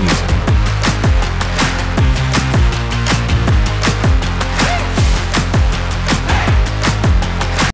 Peace.